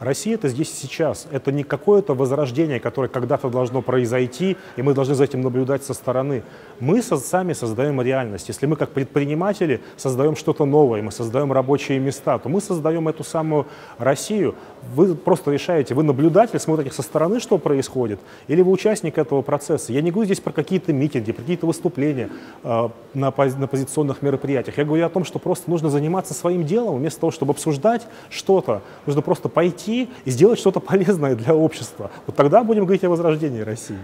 Россия это здесь и сейчас. Это не какое-то возрождение, которое когда-то должно произойти, и мы должны за этим наблюдать со стороны. Мы сами создаем реальность. Если мы как предприниматели создаем что-то новое, мы создаем рабочие места, то мы создаем эту самую Россию. Вы просто решаете, вы наблюдатель, смотрите со стороны, что происходит, или вы участник этого процесса. Я не говорю здесь про какие-то митинги, про какие-то выступления э, на, пози на позиционных мероприятиях. Я говорю о том, что просто нужно заниматься своим делом, вместо того, чтобы обсуждать что-то, нужно просто пойти и сделать что-то полезное для общества. Вот тогда будем говорить о возрождении России.